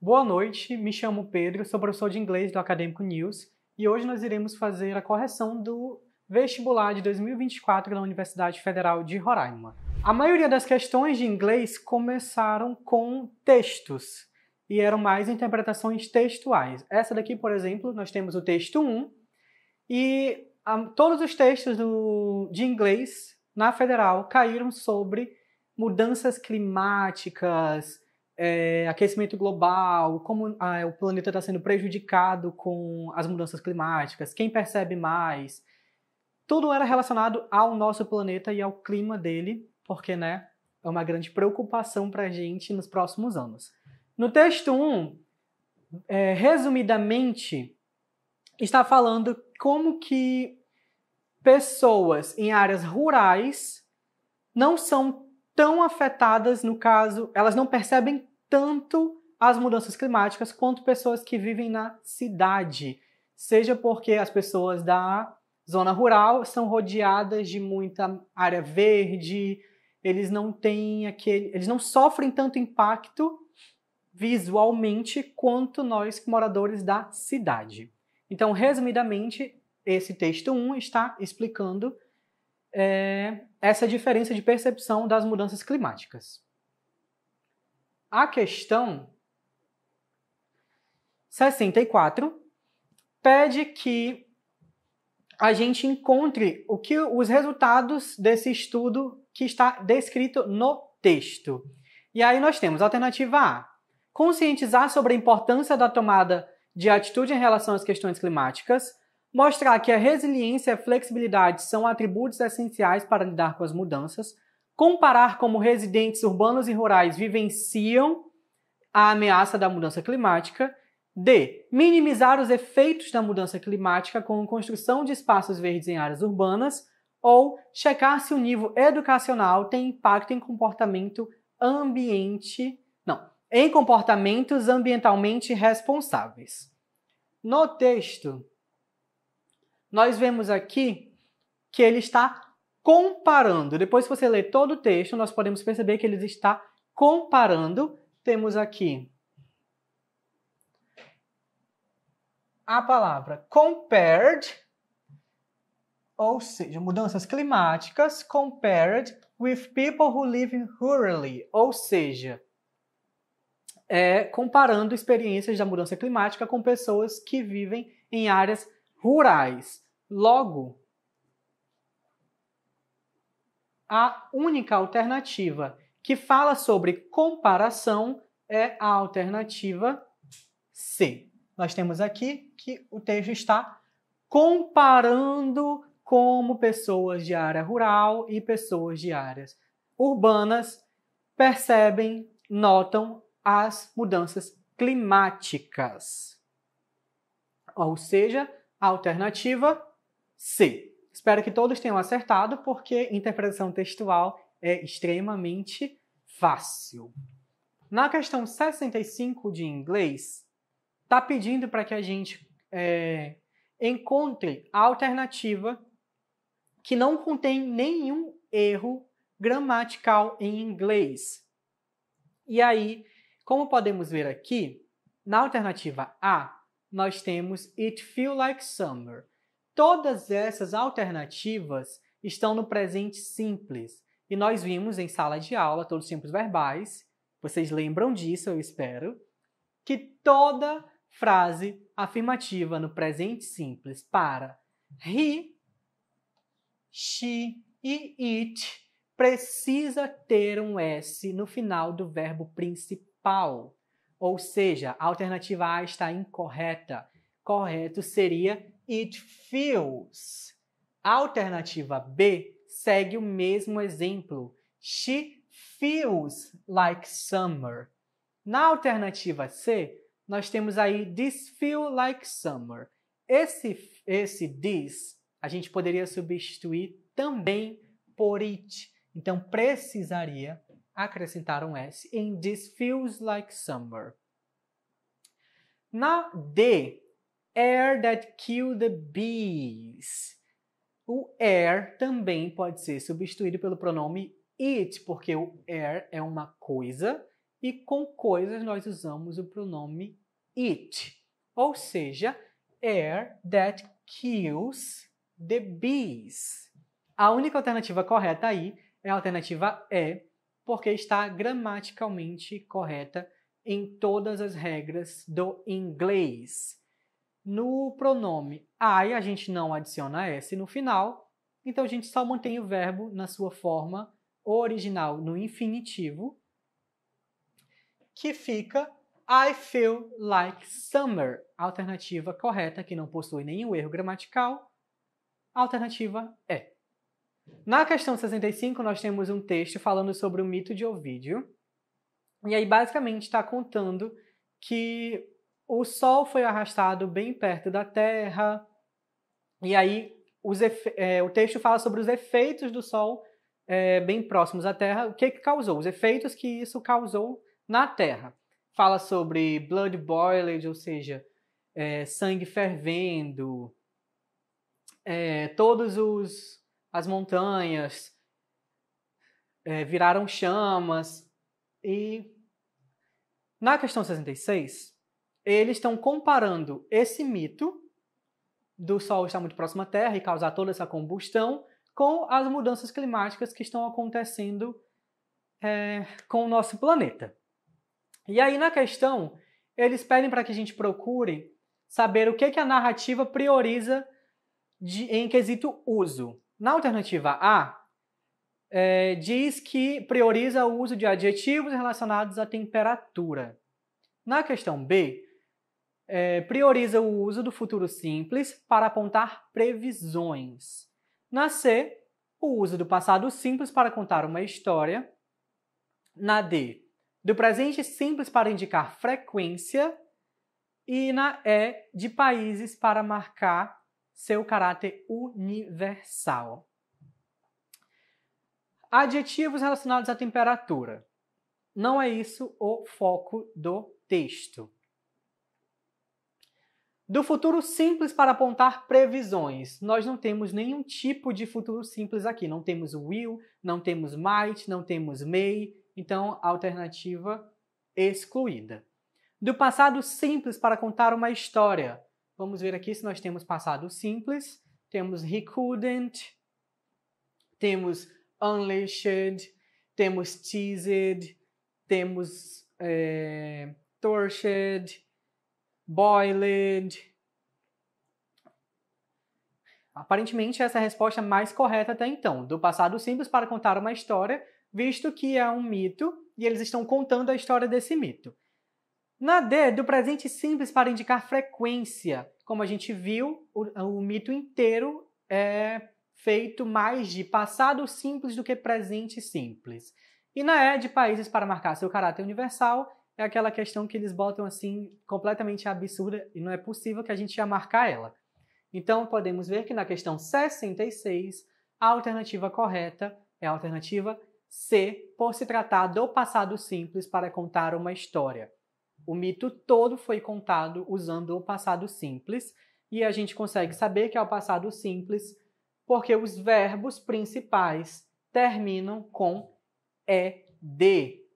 Boa noite, me chamo Pedro, sou professor de inglês do Acadêmico News e hoje nós iremos fazer a correção do vestibular de 2024 da Universidade Federal de Roraima. A maioria das questões de inglês começaram com textos e eram mais interpretações textuais. Essa daqui, por exemplo, nós temos o texto 1 e a, todos os textos do, de inglês na Federal caíram sobre mudanças climáticas, é, aquecimento global, como ah, o planeta está sendo prejudicado com as mudanças climáticas, quem percebe mais. Tudo era relacionado ao nosso planeta e ao clima dele, porque né, é uma grande preocupação para a gente nos próximos anos. No texto 1, é, resumidamente, está falando como que pessoas em áreas rurais não são tão afetadas, no caso, elas não percebem tanto as mudanças climáticas quanto pessoas que vivem na cidade. Seja porque as pessoas da zona rural são rodeadas de muita área verde, eles não têm aquele, eles não sofrem tanto impacto visualmente quanto nós moradores da cidade. Então, resumidamente, esse texto 1 está explicando é, essa diferença de percepção das mudanças climáticas. A questão 64 pede que a gente encontre o que os resultados desse estudo que está descrito no texto. E aí nós temos alternativa A: conscientizar sobre a importância da tomada de atitude em relação às questões climáticas, mostrar que a resiliência e a flexibilidade são atributos essenciais para lidar com as mudanças, comparar como residentes urbanos e rurais vivenciam a ameaça da mudança climática. D. Minimizar os efeitos da mudança climática com a construção de espaços verdes em áreas urbanas. Ou checar se o nível educacional tem impacto em comportamento ambiente. Não, em comportamentos ambientalmente responsáveis. No texto, nós vemos aqui que ele está comparando. Depois que você ler todo o texto, nós podemos perceber que ele está comparando. Temos aqui a palavra compared, ou seja, mudanças climáticas, compared with people who live rurally, ou seja, é comparando experiências da mudança climática com pessoas que vivem em áreas rurais. Logo, a única alternativa que fala sobre comparação é a alternativa C. Nós temos aqui que o texto está comparando como pessoas de área rural e pessoas de áreas urbanas percebem, notam as mudanças climáticas. Ou seja, a alternativa C. Espero que todos tenham acertado, porque interpretação textual é extremamente fácil. Na questão 65 de inglês, está pedindo para que a gente é, encontre a alternativa que não contém nenhum erro gramatical em inglês. E aí, como podemos ver aqui, na alternativa A, nós temos It feel like summer. Todas essas alternativas estão no presente simples. E nós vimos em sala de aula, todos os tempos verbais, vocês lembram disso, eu espero, que toda frase afirmativa no presente simples para he, she e it precisa ter um S no final do verbo principal. Ou seja, a alternativa A está incorreta. Correto seria it feels. Alternativa B segue o mesmo exemplo. She feels like summer. Na alternativa C, nós temos aí this feel like summer. Esse, esse this a gente poderia substituir também por it. Então precisaria acrescentar um S em this feels like summer. Na D, air that kill the bees. O air também pode ser substituído pelo pronome it, porque o air é uma coisa e com coisas nós usamos o pronome it, ou seja, air that kills the bees. A única alternativa correta aí é a alternativa E, porque está gramaticalmente correta em todas as regras do inglês. No pronome I, a gente não adiciona S no final, então a gente só mantém o verbo na sua forma original no infinitivo, que fica I feel like summer. Alternativa correta, que não possui nenhum erro gramatical. Alternativa é. Na questão 65, nós temos um texto falando sobre o mito de Ovídio. E aí, basicamente, está contando que o Sol foi arrastado bem perto da Terra. E aí, é, o texto fala sobre os efeitos do Sol é, bem próximos à Terra. O que, que causou? Os efeitos que isso causou na Terra. Fala sobre blood boiled, ou seja, é, sangue fervendo, é, todos os as montanhas é, viraram chamas e na questão 66 eles estão comparando esse mito do Sol estar muito próximo à Terra e causar toda essa combustão com as mudanças climáticas que estão acontecendo é, com o nosso planeta. E aí, na questão, eles pedem para que a gente procure saber o que, que a narrativa prioriza de, em quesito uso. Na alternativa A, é, diz que prioriza o uso de adjetivos relacionados à temperatura. Na questão B, é, prioriza o uso do futuro simples para apontar previsões. Na C, o uso do passado simples para contar uma história. Na D, do presente simples para indicar frequência e na E de países para marcar seu caráter universal. Adjetivos relacionados à temperatura. Não é isso o foco do texto. Do futuro simples para apontar previsões. Nós não temos nenhum tipo de futuro simples aqui. Não temos will, não temos might, não temos may, então, alternativa excluída. Do passado simples para contar uma história. Vamos ver aqui se nós temos passado simples. Temos he couldn't, temos unleashed, temos teased, temos é, tortured, boiled. Aparentemente, essa é a resposta mais correta até então. Do passado simples para contar uma história visto que é um mito e eles estão contando a história desse mito. Na D, do presente simples para indicar frequência. Como a gente viu, o, o mito inteiro é feito mais de passado simples do que presente simples. E na E, de países para marcar seu caráter universal, é aquela questão que eles botam assim completamente absurda e não é possível que a gente ia marcar ela. Então podemos ver que na questão 66, a alternativa correta é a alternativa C, por se tratar do passado simples para contar uma história. O mito todo foi contado usando o passado simples e a gente consegue saber que é o passado simples porque os verbos principais terminam com ed.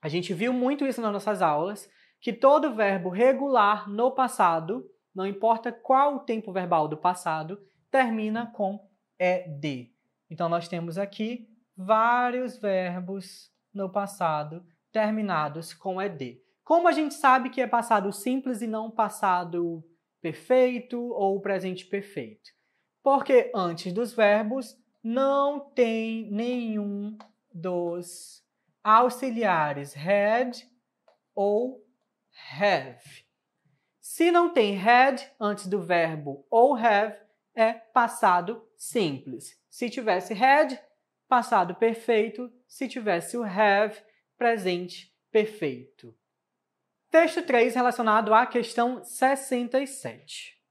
A gente viu muito isso nas nossas aulas, que todo verbo regular no passado, não importa qual o tempo verbal do passado, termina com ed. Então nós temos aqui vários verbos no passado terminados com ed. Como a gente sabe que é passado simples e não passado perfeito ou presente perfeito? Porque antes dos verbos não tem nenhum dos auxiliares had ou have. Se não tem had antes do verbo ou have, é passado simples. Se tivesse had, passado perfeito se tivesse o have presente perfeito. Texto 3 relacionado à questão 67.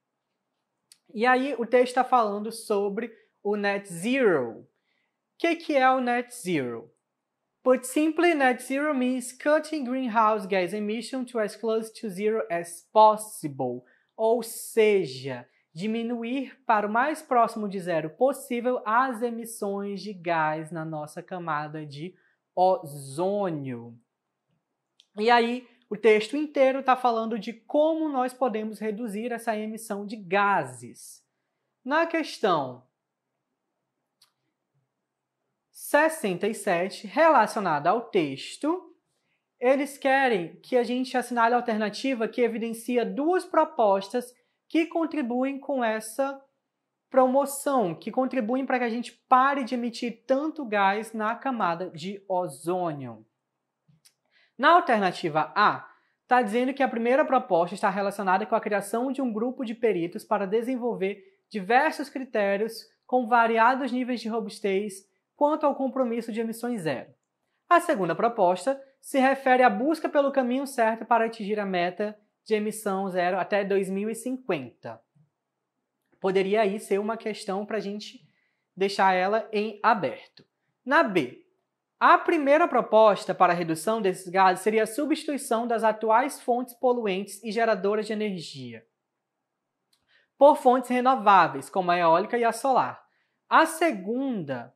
E aí o texto está falando sobre o net zero. O que, que é o net zero? Put simply, net zero means cutting greenhouse gas emission to as close to zero as possible. Ou seja, diminuir para o mais próximo de zero possível as emissões de gás na nossa camada de ozônio. E aí, o texto inteiro está falando de como nós podemos reduzir essa emissão de gases. Na questão 67, relacionada ao texto, eles querem que a gente assinale a alternativa que evidencia duas propostas que contribuem com essa promoção, que contribuem para que a gente pare de emitir tanto gás na camada de ozônio. Na alternativa A, está dizendo que a primeira proposta está relacionada com a criação de um grupo de peritos para desenvolver diversos critérios com variados níveis de robustez quanto ao compromisso de emissões zero. A segunda proposta se refere à busca pelo caminho certo para atingir a meta de emissão zero até 2050. Poderia aí ser uma questão para a gente deixar ela em aberto. Na B, a primeira proposta para a redução desses gases seria a substituição das atuais fontes poluentes e geradoras de energia por fontes renováveis, como a eólica e a solar. A segunda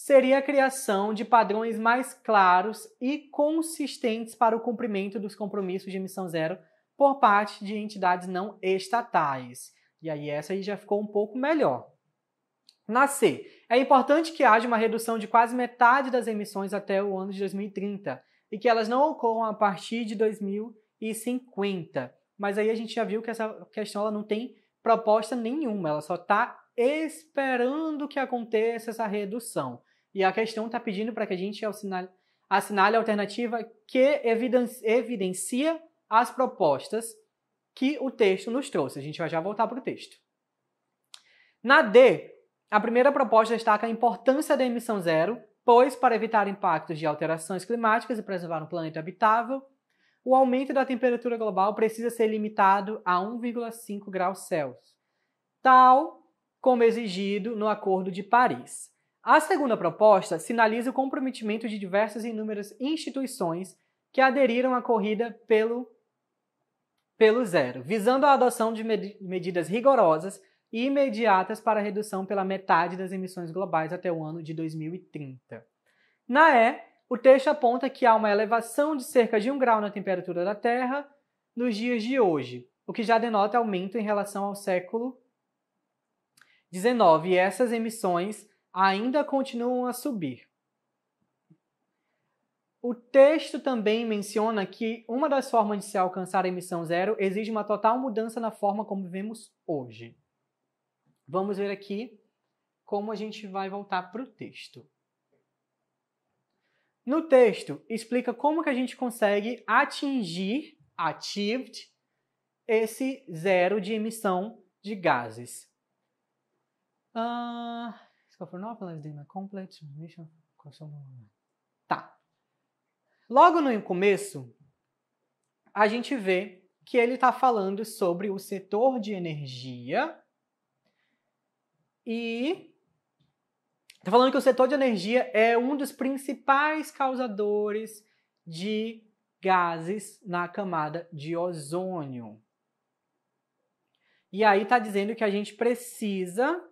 seria a criação de padrões mais claros e consistentes para o cumprimento dos compromissos de emissão zero por parte de entidades não estatais. E aí essa aí já ficou um pouco melhor. Na C, é importante que haja uma redução de quase metade das emissões até o ano de 2030 e que elas não ocorram a partir de 2050. Mas aí a gente já viu que essa questão ela não tem proposta nenhuma, ela só está esperando que aconteça essa redução. E a questão está pedindo para que a gente assinale, assinale a alternativa que evidencia as propostas que o texto nos trouxe. A gente vai já voltar para o texto. Na D, a primeira proposta destaca a importância da emissão zero, pois, para evitar impactos de alterações climáticas e preservar um planeta habitável, o aumento da temperatura global precisa ser limitado a 1,5 graus Celsius, tal como exigido no Acordo de Paris. A segunda proposta sinaliza o comprometimento de diversas e inúmeras instituições que aderiram à corrida pelo, pelo zero, visando a adoção de med medidas rigorosas e imediatas para a redução pela metade das emissões globais até o ano de 2030. Na E, o texto aponta que há uma elevação de cerca de um grau na temperatura da Terra nos dias de hoje, o que já denota aumento em relação ao século XIX, e essas emissões ainda continuam a subir. O texto também menciona que uma das formas de se alcançar a emissão zero exige uma total mudança na forma como vivemos hoje. Vamos ver aqui como a gente vai voltar para o texto. No texto, explica como que a gente consegue atingir, achieved, esse zero de emissão de gases. Uh, tá. Logo no começo, a gente vê que ele está falando sobre o setor de energia e está falando que o setor de energia é um dos principais causadores de gases na camada de ozônio. E aí está dizendo que a gente precisa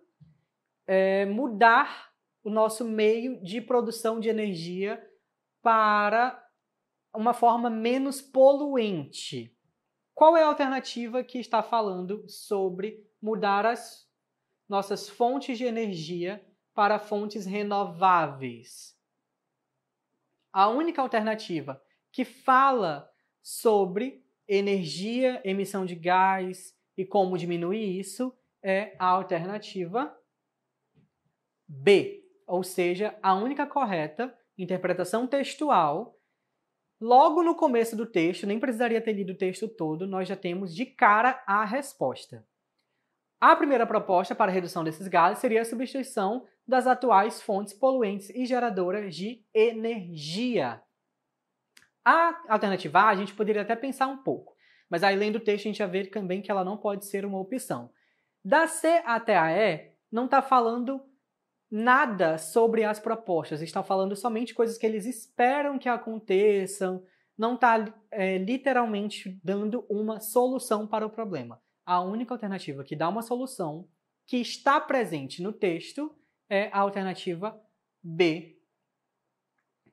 é, mudar o nosso meio de produção de energia para uma forma menos poluente. Qual é a alternativa que está falando sobre mudar as nossas fontes de energia para fontes renováveis. A única alternativa que fala sobre energia, emissão de gás e como diminuir isso é a alternativa B, ou seja, a única correta interpretação textual. Logo no começo do texto, nem precisaria ter lido o texto todo, nós já temos de cara a resposta. A primeira proposta para redução desses gases seria a substituição das atuais fontes poluentes e geradoras de energia. A alternativa A, a gente poderia até pensar um pouco, mas aí lendo o texto a gente já vê também que ela não pode ser uma opção. Da C até a E, não está falando nada sobre as propostas, está falando somente coisas que eles esperam que aconteçam, não está é, literalmente dando uma solução para o problema. A única alternativa que dá uma solução que está presente no texto é a alternativa B,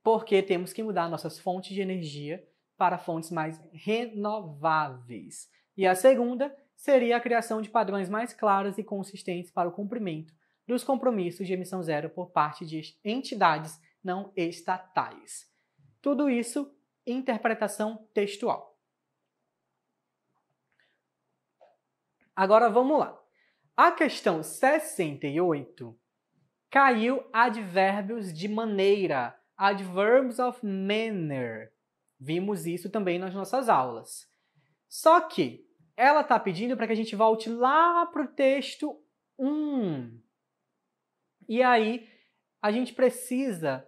porque temos que mudar nossas fontes de energia para fontes mais renováveis. E a segunda seria a criação de padrões mais claros e consistentes para o cumprimento dos compromissos de emissão zero por parte de entidades não estatais. Tudo isso interpretação textual. Agora vamos lá. A questão 68 caiu advérbios de maneira, adverbs of manner. Vimos isso também nas nossas aulas. Só que ela está pedindo para que a gente volte lá para o texto 1. E aí a gente precisa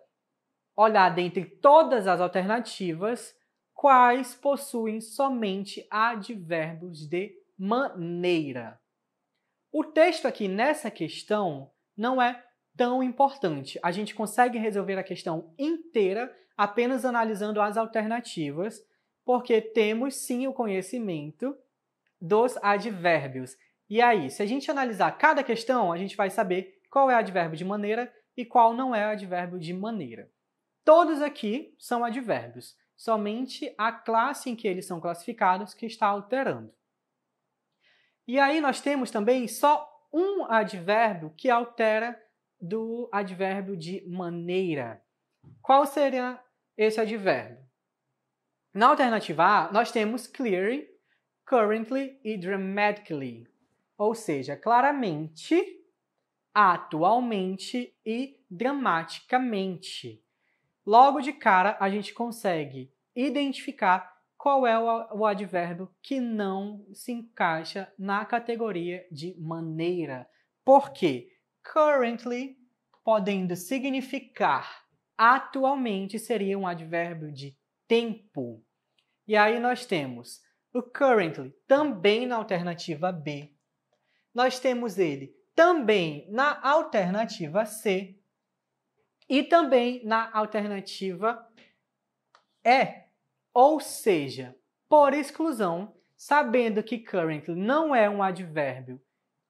olhar dentre todas as alternativas quais possuem somente advérbios de maneira. O texto aqui nessa questão não é tão importante. A gente consegue resolver a questão inteira apenas analisando as alternativas, porque temos sim o conhecimento dos advérbios. E aí, se a gente analisar cada questão, a gente vai saber qual é advérbio de maneira e qual não é advérbio de maneira. Todos aqui são advérbios, somente a classe em que eles são classificados que está alterando. E aí nós temos também só um advérbio que altera do advérbio de maneira. Qual seria esse advérbio? Na alternativa A, nós temos clearly, currently e dramatically. Ou seja, claramente, atualmente e dramaticamente. Logo de cara, a gente consegue identificar qual é o advérbio que não se encaixa na categoria de maneira. Por quê? Currently, podendo significar atualmente, seria um advérbio de tempo. E aí nós temos o currently também na alternativa B. Nós temos ele também na alternativa C e também na alternativa E, ou seja, por exclusão, sabendo que currently não é um advérbio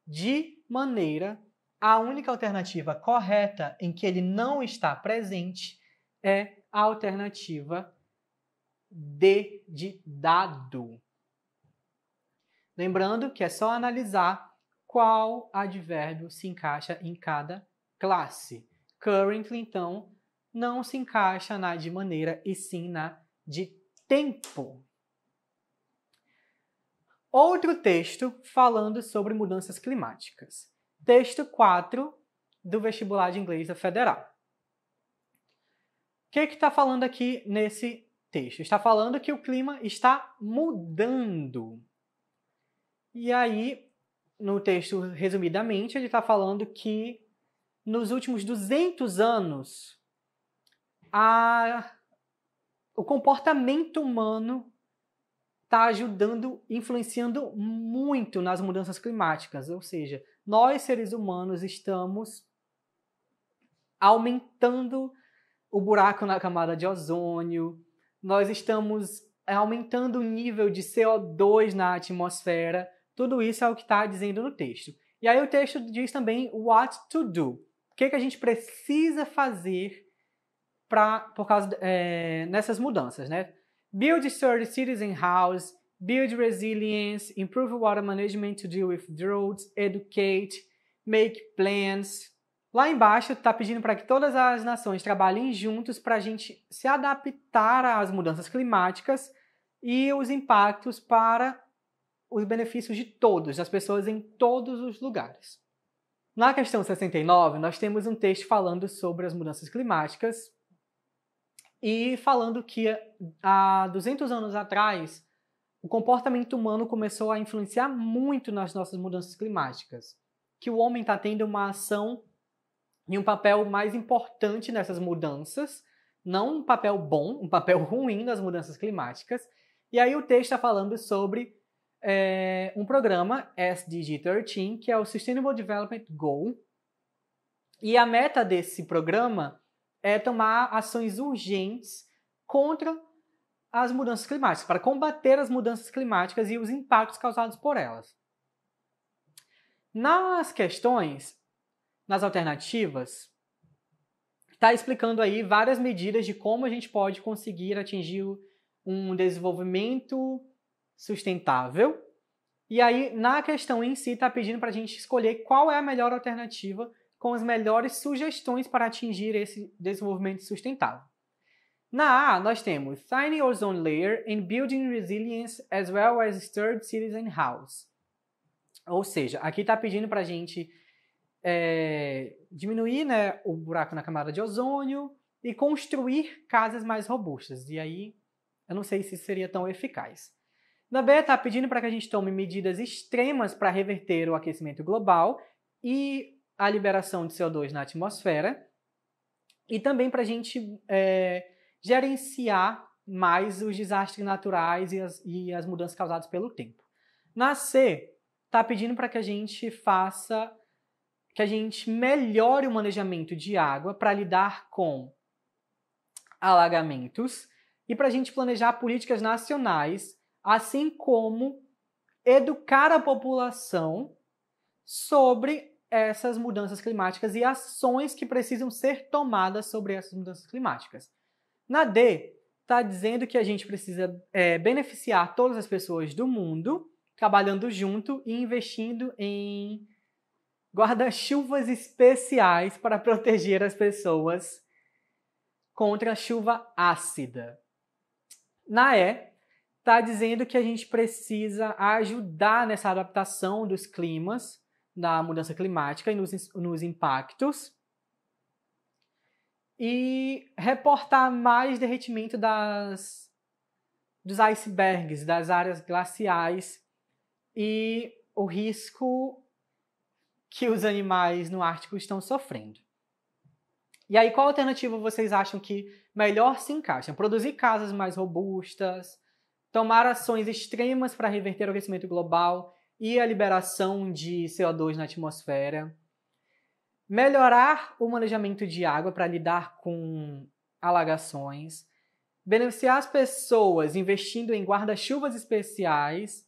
de maneira, a única alternativa correta em que ele não está presente é a alternativa D de dado. Lembrando que é só analisar qual advérbio se encaixa em cada classe. Currently, então, não se encaixa na de maneira e sim na de tempo. Outro texto falando sobre mudanças climáticas. Texto 4 do vestibular de inglês da Federal. O que está falando aqui nesse texto? Está falando que o clima está mudando. E aí, no texto, resumidamente, ele está falando que nos últimos 200 anos, a, o comportamento humano está ajudando, influenciando muito nas mudanças climáticas. Ou seja, nós seres humanos estamos aumentando o buraco na camada de ozônio, nós estamos aumentando o nível de CO2 na atmosfera. Tudo isso é o que está dizendo no texto. E aí o texto diz também what to do que, que a gente precisa fazer pra, por causa é, nessas mudanças, né? Build sturdy cities and house, build resilience, improve water management to deal with droughts, educate, make plans. Lá embaixo está pedindo para que todas as nações trabalhem juntos para a gente se adaptar às mudanças climáticas e os impactos para os benefícios de todos, das pessoas em todos os lugares. Na questão 69, nós temos um texto falando sobre as mudanças climáticas e falando que há 200 anos atrás o comportamento humano começou a influenciar muito nas nossas mudanças climáticas, que o homem está tendo uma ação e um papel mais importante nessas mudanças, não um papel bom, um papel ruim nas mudanças climáticas. E aí o texto está falando sobre é, um programa SDG 13, que é o Sustainable Development Goal. E a meta desse programa é tomar ações urgentes contra as mudanças climáticas, para combater as mudanças climáticas e os impactos causados por elas. Nas questões, nas alternativas, está explicando aí várias medidas de como a gente pode conseguir atingir um desenvolvimento sustentável. E aí, na questão em si, está pedindo para a gente escolher qual é a melhor alternativa com as melhores sugestões para atingir esse desenvolvimento sustentável. Na A, nós temos Tiny Ozone Layer and Building Resilience as well as Sturdy Cities and House. Ou seja, aqui está pedindo para a gente é, diminuir né, o buraco na camada de ozônio e construir casas mais robustas. E aí, eu não sei se seria tão eficaz. Na B, está pedindo para que a gente tome medidas extremas para reverter o aquecimento global e a liberação de CO2 na atmosfera. E também para a gente é, gerenciar mais os desastres naturais e as, e as mudanças causadas pelo tempo. Na C, está pedindo para que a gente faça, que a gente melhore o manejamento de água para lidar com alagamentos e para a gente planejar políticas nacionais, assim como educar a população sobre essas mudanças climáticas e ações que precisam ser tomadas sobre essas mudanças climáticas. Na D, está dizendo que a gente precisa é, beneficiar todas as pessoas do mundo, trabalhando junto e investindo em guarda-chuvas especiais para proteger as pessoas contra a chuva ácida. Na E, está dizendo que a gente precisa ajudar nessa adaptação dos climas, da mudança climática e nos, nos impactos, e reportar mais derretimento das, dos icebergs, das áreas glaciais e o risco que os animais no Ártico estão sofrendo. E aí, qual alternativa vocês acham que melhor se encaixa? Produzir casas mais robustas, tomar ações extremas para reverter o aquecimento global e a liberação de CO2 na atmosfera, melhorar o manejamento de água para lidar com alagações, beneficiar as pessoas investindo em guarda-chuvas especiais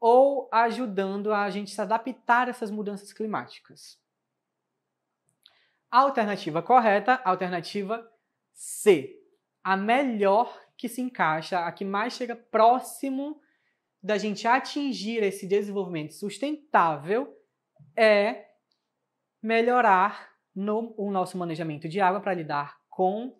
ou ajudando a gente se adaptar a essas mudanças climáticas. A alternativa correta, alternativa C. A melhor que se encaixa, a que mais chega próximo da gente atingir esse desenvolvimento sustentável é melhorar no, o nosso manejamento de água para lidar com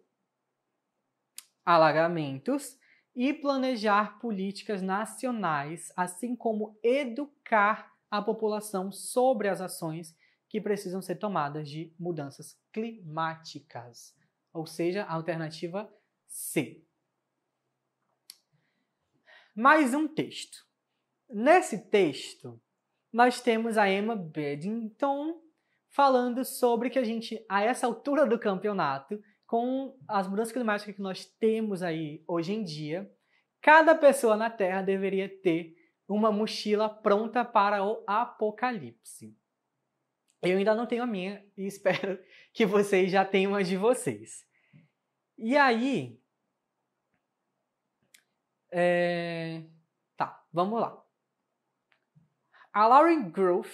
alagamentos e planejar políticas nacionais, assim como educar a população sobre as ações que precisam ser tomadas de mudanças climáticas. Ou seja, a alternativa C. Mais um texto. Nesse texto, nós temos a Emma Beddington falando sobre que a gente, a essa altura do campeonato, com as mudanças climáticas que nós temos aí hoje em dia, cada pessoa na Terra deveria ter uma mochila pronta para o apocalipse. Eu ainda não tenho a minha e espero que vocês já tenham as de vocês. E aí. É... Tá, vamos lá. A Lauren Grove,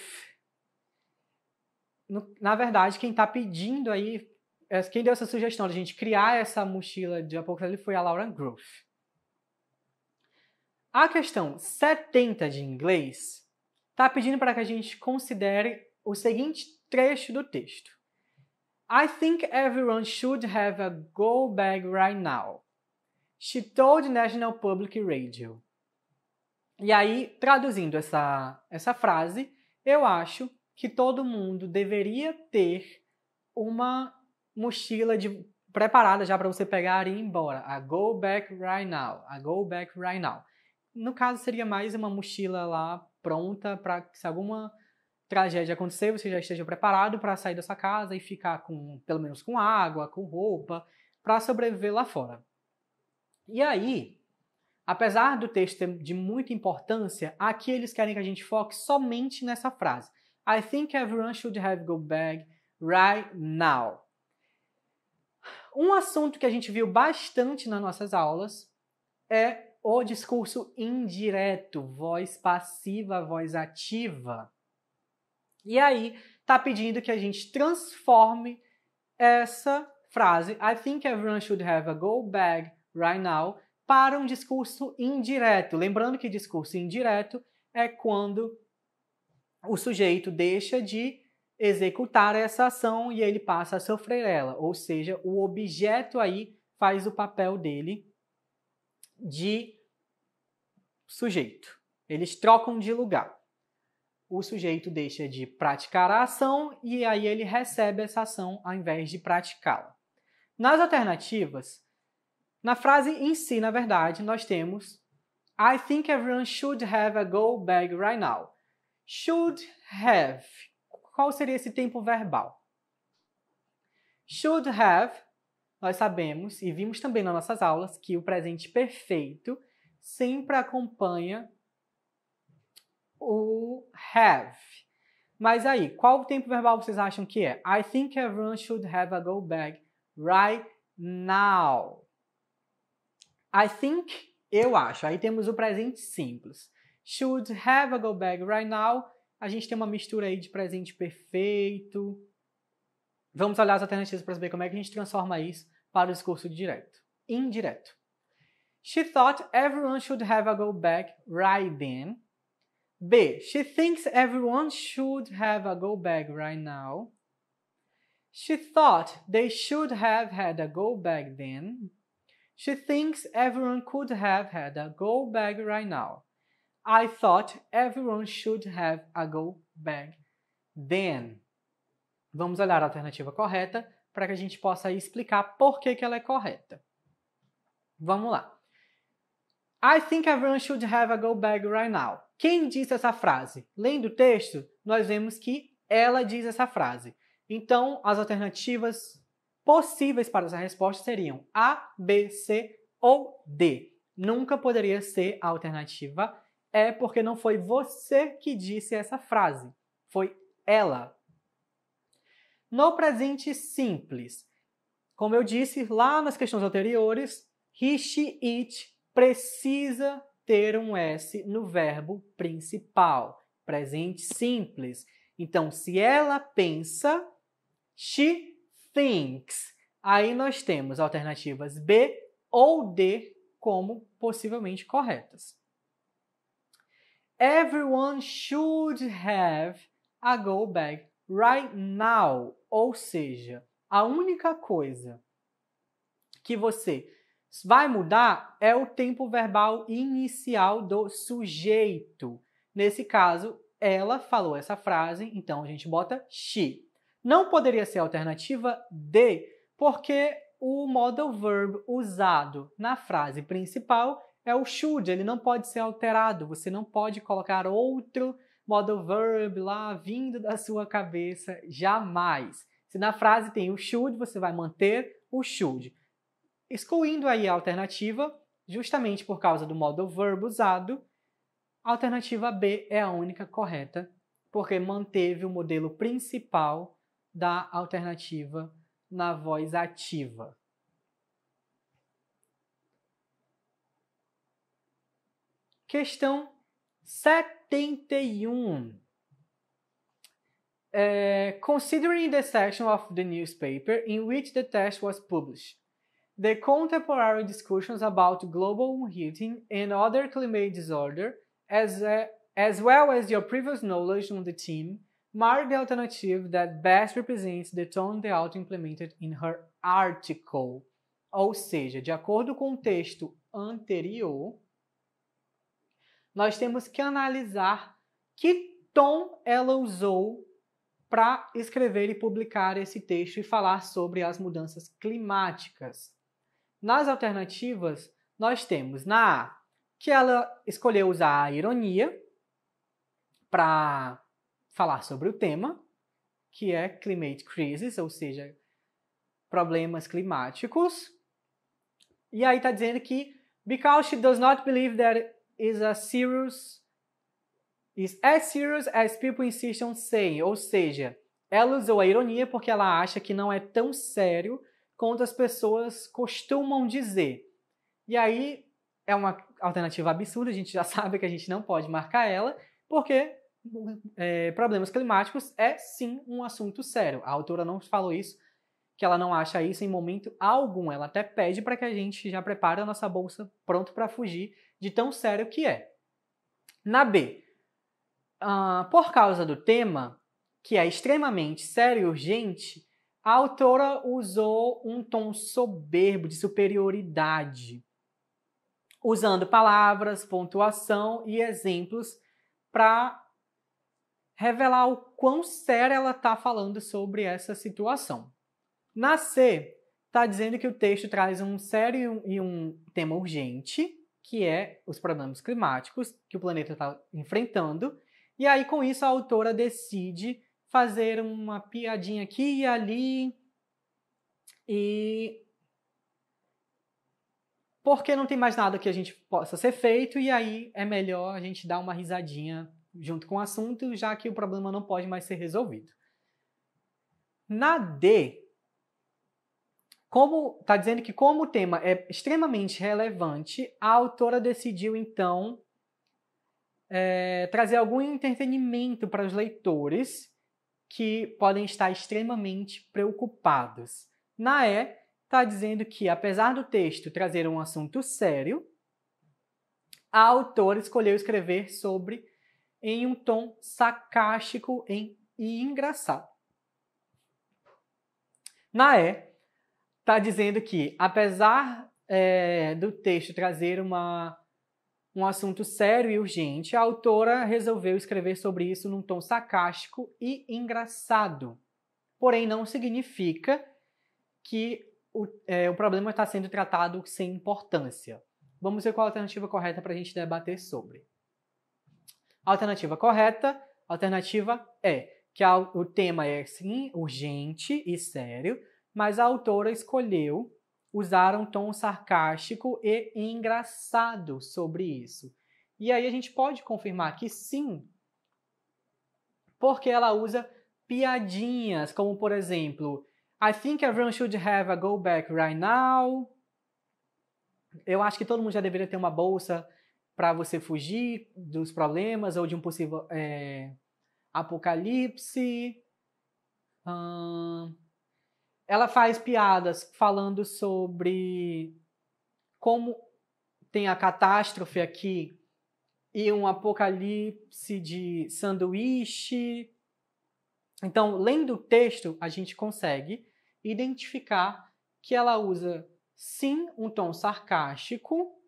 na verdade, quem está pedindo aí, é, quem deu essa sugestão de a gente criar essa mochila de Apocalipse foi a Lauren Grove. A questão 70 de inglês está pedindo para que a gente considere o seguinte trecho do texto. I think everyone should have a go bag right now. She told National Public Radio. E aí, traduzindo essa, essa frase, eu acho que todo mundo deveria ter uma mochila de, preparada já para você pegar e ir embora. A go back right now. A go back right now. No caso, seria mais uma mochila lá pronta para se alguma tragédia acontecer, você já esteja preparado para sair da sua casa e ficar com, pelo menos com água, com roupa, para sobreviver lá fora. E aí, apesar do texto ter de muita importância, aqui eles querem que a gente foque somente nessa frase. I think everyone should have go bag right now. Um assunto que a gente viu bastante nas nossas aulas é o discurso indireto, voz passiva, voz ativa. E aí está pedindo que a gente transforme essa frase I think everyone should have a go bag right now para um discurso indireto. Lembrando que discurso indireto é quando o sujeito deixa de executar essa ação e ele passa a sofrer ela, ou seja, o objeto aí faz o papel dele de sujeito. Eles trocam de lugar. O sujeito deixa de praticar a ação e aí ele recebe essa ação ao invés de praticá-la. Nas alternativas, na frase em si, na verdade, nós temos I think everyone should have a go bag right now. Should have. Qual seria esse tempo verbal? Should have, nós sabemos e vimos também nas nossas aulas que o presente perfeito sempre acompanha o have. Mas aí, qual tempo verbal vocês acham que é? I think everyone should have a go bag right now. I think, eu acho. Aí temos o presente simples. Should have a go bag right now. A gente tem uma mistura aí de presente perfeito. Vamos olhar as alternativas para saber como é que a gente transforma isso para o discurso direto. Indireto. She thought everyone should have a go bag right then. B. She thinks everyone should have a go bag right now. She thought they should have had a go bag then. She thinks everyone could have had a go bag right now. I thought everyone should have a go bag then. Vamos olhar a alternativa correta para que a gente possa explicar por que, que ela é correta. Vamos lá. I think everyone should have a go bag right now. Quem disse essa frase? Lendo o texto, nós vemos que ela diz essa frase. Então, as alternativas possíveis para essa resposta seriam A, B, C ou D. Nunca poderia ser a alternativa E, porque não foi você que disse essa frase, foi ela. No presente simples, como eu disse lá nas questões anteriores, he, she, it precisa ter um S no verbo principal, presente simples. Então, se ela pensa, she thinks. Aí nós temos alternativas B ou D como possivelmente corretas. Everyone should have a go bag right now. Ou seja, a única coisa que você vai mudar é o tempo verbal inicial do sujeito. Nesse caso, ela falou essa frase, então a gente bota she. Não poderia ser a alternativa de, porque o modal verb usado na frase principal é o should, ele não pode ser alterado, você não pode colocar outro modal verb lá vindo da sua cabeça, jamais. Se na frase tem o should, você vai manter o should. Excluindo aí a alternativa, justamente por causa do modal verb usado, a alternativa B é a única correta, porque manteve o modelo principal da alternativa na voz ativa. Questão 71. Uh, considering the section of the newspaper in which the test was published, the contemporary discussions about global heating and other climate disorder, as, uh, as well as your previous knowledge on the team, mark the alternative that best represents the tone the author implemented in her article. Ou seja, de acordo com o texto anterior, nós temos que analisar que tom ela usou para escrever e publicar esse texto e falar sobre as mudanças climáticas. Nas alternativas, nós temos na A que ela escolheu usar a ironia para falar sobre o tema, que é climate crisis, ou seja, problemas climáticos. E aí está dizendo que because she does not believe that is a serious is as serious as people insist on saying, ou seja, ela usou a ironia porque ela acha que não é tão sério quanto as pessoas costumam dizer. E aí é uma alternativa absurda, a gente já sabe que a gente não pode marcar ela, porque é, problemas climáticos é sim um assunto sério. A autora não falou isso que ela não acha isso em momento algum. Ela até pede para que a gente já prepare a nossa bolsa pronto para fugir de tão sério que é. Na B, uh, por causa do tema, que é extremamente sério e urgente, a autora usou um tom soberbo de superioridade, usando palavras, pontuação e exemplos para revelar o quão séria ela está falando sobre essa situação. Na C, está dizendo que o texto traz um sério e um tema urgente, que é os problemas climáticos que o planeta está enfrentando. E aí, com isso, a autora decide fazer uma piadinha aqui e ali. E. Porque não tem mais nada que a gente possa ser feito, e aí é melhor a gente dar uma risadinha junto com o assunto, já que o problema não pode mais ser resolvido. Na D, como está dizendo que como o tema é extremamente relevante, a autora decidiu então é, trazer algum entretenimento para os leitores que podem estar extremamente preocupados. Na E, está dizendo que, apesar do texto trazer um assunto sério, a autora escolheu escrever sobre em um tom sarcástico e engraçado. Na E, está dizendo que, apesar é, do texto trazer uma, um assunto sério e urgente, a autora resolveu escrever sobre isso num tom sarcástico e engraçado. Porém, não significa que o, é, o problema está sendo tratado sem importância. Vamos ver qual a alternativa correta para a gente debater sobre. Alternativa correta, alternativa é que o tema é sim urgente e sério, mas a autora escolheu usar um tom sarcástico e engraçado sobre isso. E aí a gente pode confirmar que sim, porque ela usa piadinhas, como por exemplo, I think everyone should have a go back right now. Eu acho que todo mundo já deveria ter uma bolsa para você fugir dos problemas ou de um possível é, apocalipse. Hum, ela faz piadas falando sobre como tem a catástrofe aqui e um apocalipse de sanduíche. Então, lendo o texto, a gente consegue identificar que ela usa sim um tom sarcástico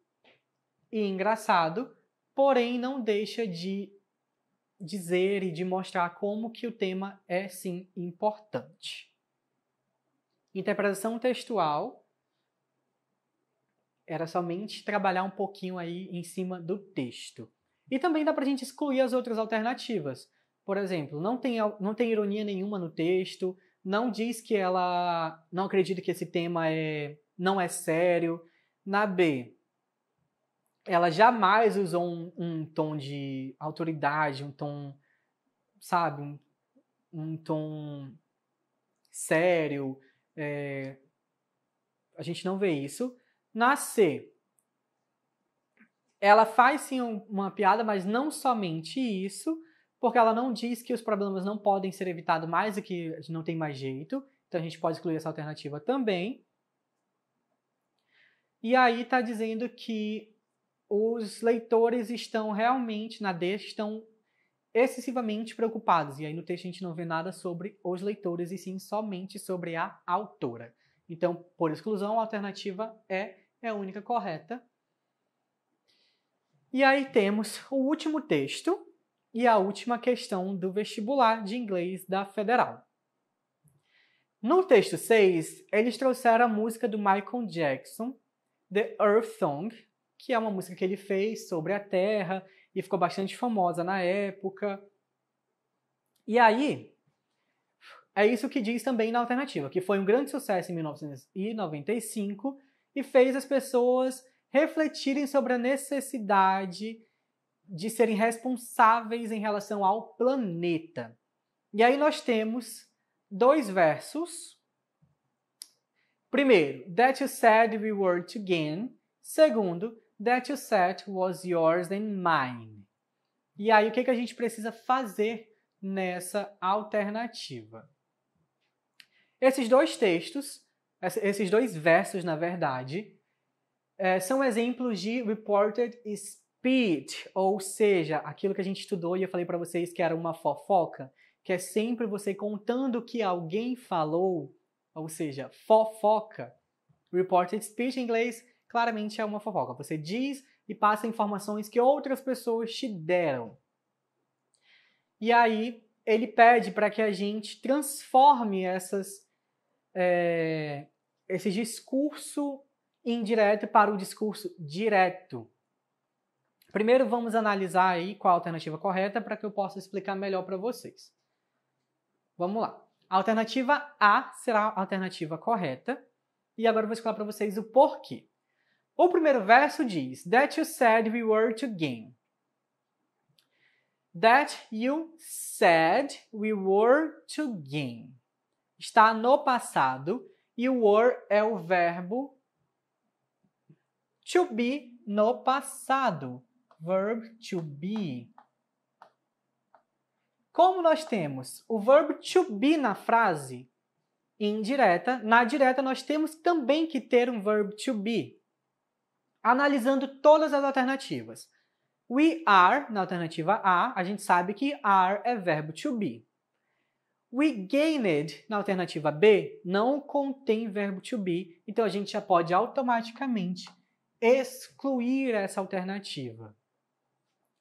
e engraçado, porém não deixa de dizer e de mostrar como que o tema é sim importante. Interpretação textual era somente trabalhar um pouquinho aí em cima do texto. E também dá para a gente excluir as outras alternativas. Por exemplo, não tem, não tem ironia nenhuma no texto, não diz que ela não acredita que esse tema é, não é sério. Na B, ela jamais usou um, um tom de autoridade, um tom, sabe, um, um tom sério, é, a gente não vê isso. Na C, ela faz sim uma piada, mas não somente isso, porque ela não diz que os problemas não podem ser evitados mais e que não tem mais jeito. Então a gente pode excluir essa alternativa também. E aí está dizendo que os leitores estão realmente, na D, estão excessivamente preocupados. E aí no texto a gente não vê nada sobre os leitores e sim somente sobre a autora. Então, por exclusão, a alternativa é, é a única correta. E aí temos o último texto e a última questão do vestibular de inglês da Federal. No texto 6, eles trouxeram a música do Michael Jackson, The Earth Song, que é uma música que ele fez sobre a Terra e ficou bastante famosa na época. E aí, é isso que diz também na alternativa, que foi um grande sucesso em 1995 e fez as pessoas refletirem sobre a necessidade de serem responsáveis em relação ao planeta. E aí nós temos dois versos. Primeiro, that you said we were to gain. Segundo, that you said was yours and mine. E aí, o que, que a gente precisa fazer nessa alternativa? Esses dois textos, esses dois versos, na verdade, é, são exemplos de reported speech, ou seja, aquilo que a gente estudou e eu falei para vocês que era uma fofoca, que é sempre você contando o que alguém falou, ou seja, fofoca. Reported speech em inglês claramente é uma fofoca. Você diz e passa informações que outras pessoas te deram. E aí ele pede para que a gente transforme essas, é, esse discurso indireto para o discurso direto. Primeiro vamos analisar aí qual a alternativa correta para que eu possa explicar melhor para vocês. Vamos lá. A alternativa A será a alternativa correta. E agora eu vou explicar para vocês o porquê. O primeiro verso diz: That you said we were to gain. That you said we were to gain. Está no passado e o were é o verbo to be no passado. Verb to be. Como nós temos o verbo to be na frase indireta, na direta nós temos também que ter um verbo to be analisando todas as alternativas. We are, na alternativa A, a gente sabe que are é verbo to be. We gained, na alternativa B, não contém verbo to be, então a gente já pode automaticamente excluir essa alternativa.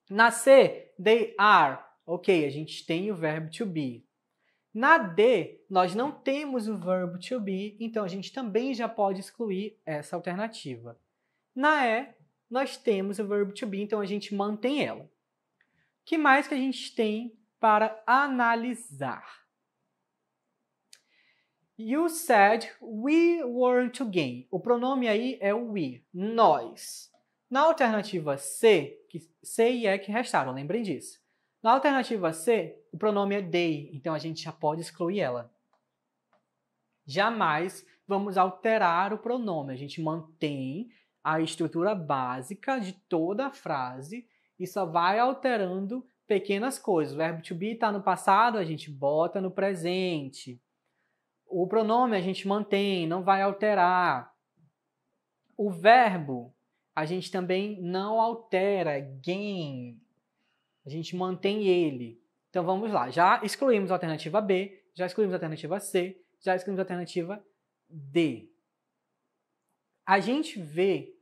Na C, they are, ok, a gente tem o verbo to be. Na D, nós não temos o verbo to be, então a gente também já pode excluir essa alternativa. Na E, nós temos o verbo to be, então a gente mantém ela. Que mais que a gente tem para analisar? You said we were to gain. O pronome aí é o we, nós. Na alternativa C, que C e E que restaram, lembrem disso. Na alternativa C, o pronome é they, então a gente já pode excluir ela. Jamais vamos alterar o pronome, a gente mantém a estrutura básica de toda a frase e só vai alterando pequenas coisas. O verbo to be está no passado, a gente bota no presente. O pronome a gente mantém, não vai alterar. O verbo a gente também não altera, gain. A gente mantém ele. Então vamos lá, já excluímos a alternativa B, já excluímos a alternativa C, já excluímos a alternativa D. A gente vê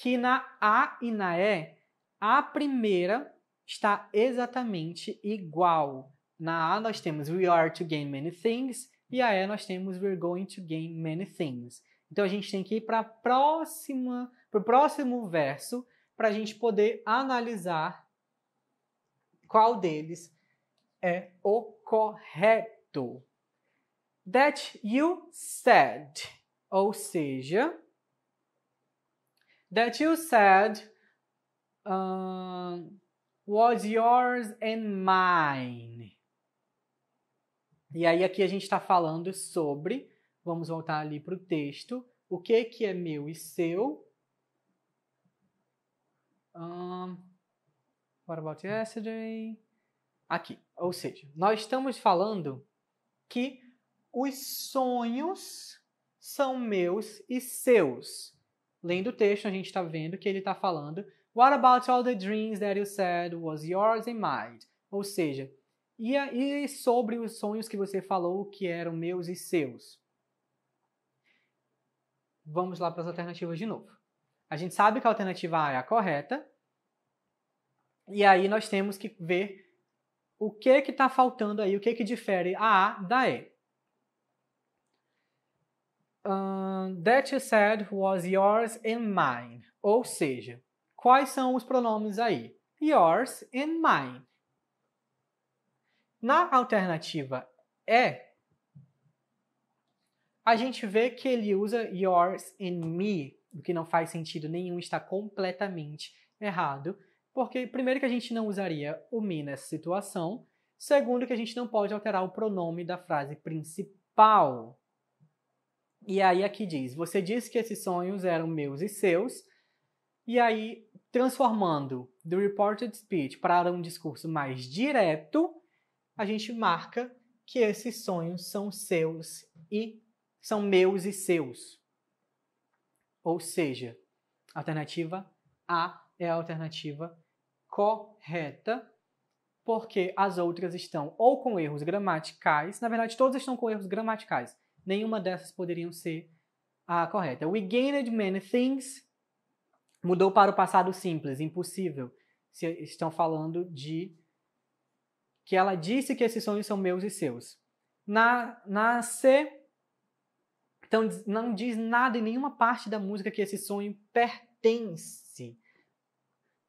que na A e na E, a primeira está exatamente igual. Na A nós temos we are to gain many things e a E nós temos we're going to gain many things. Então a gente tem que ir para próxima, para o próximo verso para a gente poder analisar qual deles é o correto. That you said, ou seja, that you said uh, was yours and mine. E aí aqui a gente está falando sobre, vamos voltar ali para o texto, o que que é meu e seu. Um, what about yesterday? Aqui, ou seja, nós estamos falando que os sonhos são meus e seus lendo o texto, a gente está vendo que ele está falando What about all the dreams that you said was yours and mine? Ou seja, e, e sobre os sonhos que você falou que eram meus e seus? Vamos lá para as alternativas de novo. A gente sabe que a alternativa A é a correta. E aí nós temos que ver o que está faltando aí, o que, que difere a A da E that you said was yours and mine. Ou seja, quais são os pronomes aí? Yours and mine. Na alternativa é, a gente vê que ele usa yours and me, o que não faz sentido nenhum, está completamente errado. Porque, primeiro, que a gente não usaria o me nessa situação. Segundo, que a gente não pode alterar o pronome da frase principal. E aí aqui diz: Você disse que esses sonhos eram meus e seus. E aí, transformando do reported speech para um discurso mais direto, a gente marca que esses sonhos são seus e são meus e seus. Ou seja, alternativa A é a alternativa correta, porque as outras estão ou com erros gramaticais, na verdade todas estão com erros gramaticais. Nenhuma dessas poderiam ser a correta. We gained many things mudou para o passado simples, impossível. Se estão falando de que ela disse que esses sonhos são meus e seus. Na, na C, então não diz nada em nenhuma parte da música que esse sonho pertence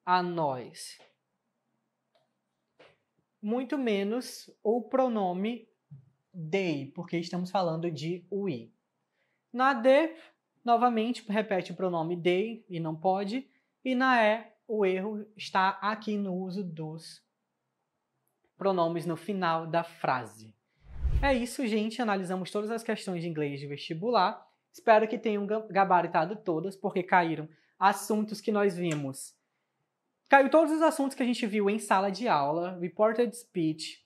a nós. Muito menos o pronome they, porque estamos falando de we. Na D, novamente repete o pronome they e não pode. E na E, o erro está aqui no uso dos pronomes no final da frase. É isso, gente. Analisamos todas as questões de inglês de vestibular. Espero que tenham gabaritado todas, porque caíram assuntos que nós vimos. Caiu todos os assuntos que a gente viu em sala de aula, reported speech,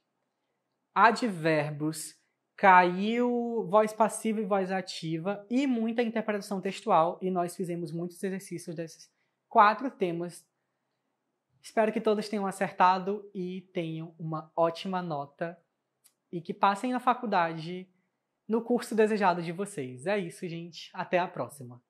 advérbios, caiu voz passiva e voz ativa e muita interpretação textual, e nós fizemos muitos exercícios desses quatro temas Espero que todos tenham acertado e tenham uma ótima nota e que passem na faculdade no curso desejado de vocês. É isso, gente. Até a próxima.